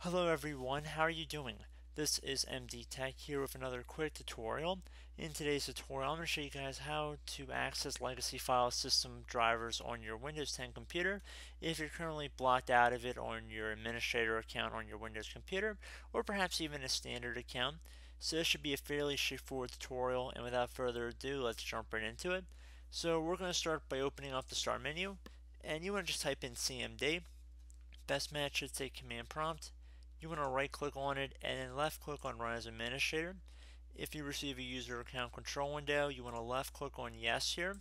Hello everyone, how are you doing? This is MD Tech here with another quick tutorial. In today's tutorial, I'm going to show you guys how to access legacy file system drivers on your Windows 10 computer if you're currently blocked out of it on your administrator account on your Windows computer or perhaps even a standard account. So this should be a fairly straightforward tutorial and without further ado, let's jump right into it. So we're going to start by opening up the start menu and you want to just type in CMD. Best match should say command prompt you want to right click on it and then left click on run as administrator. If you receive a user account control window, you want to left click on yes here.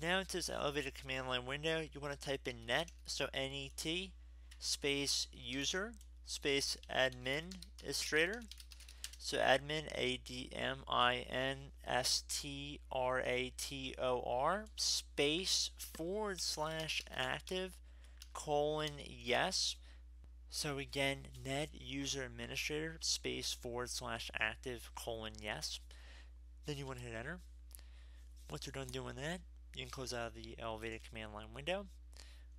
Now into this elevated command line window, you want to type in net, so N-E-T, space user, space administrator. So admin, A-D-M-I-N-S-T-R-A-T-O-R, space forward slash active, colon yes. So again, net user administrator space forward slash active colon yes. Then you want to hit enter. Once you're done doing that, you can close out of the elevated command line window,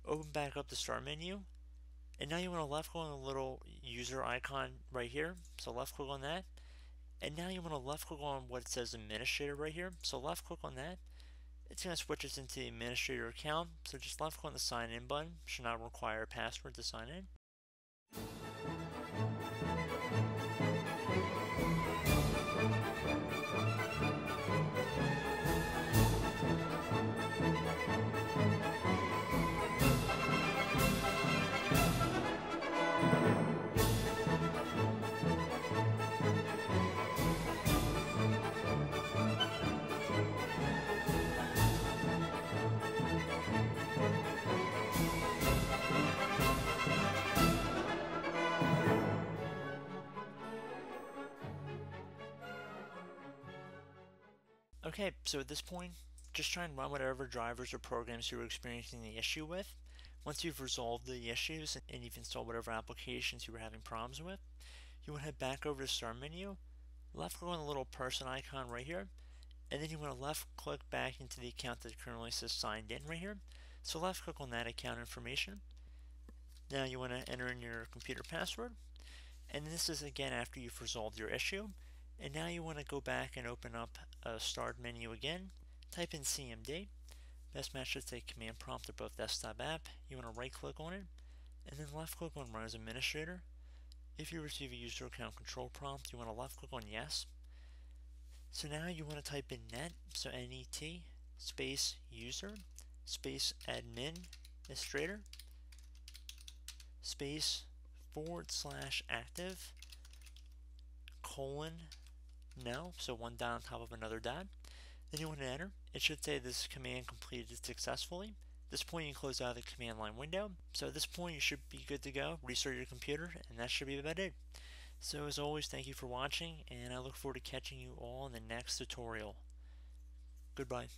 open back up the start menu, and now you want to left click on the little user icon right here. So left click on that. And now you want to left click on what it says administrator right here. So left click on that. It's going to switch us into the administrator account. So just left click on the sign in button. Should not require a password to sign in. Bye. Okay, so at this point, just try and run whatever drivers or programs you're experiencing the issue with. Once you've resolved the issues and you've installed whatever applications you were having problems with, you want to head back over to Start menu, left click on the little person icon right here, and then you want to left click back into the account that currently says signed in right here. So left click on that account information. Now you want to enter in your computer password, and this is again after you've resolved your issue. And now you want to go back and open up a start menu again. Type in CMD. Best match should say command prompt both desktop app. You want to right click on it and then left click on run as administrator. If you receive a user account control prompt, you want to left click on yes. So now you want to type in net, so N-E-T, space user, space admin administrator, space forward slash active, colon no, so one dot on top of another dot. Then you want to enter. It should say this command completed successfully. At this point you close out of the command line window. So at this point you should be good to go. Restart your computer and that should be about it. So as always thank you for watching and I look forward to catching you all in the next tutorial. Goodbye.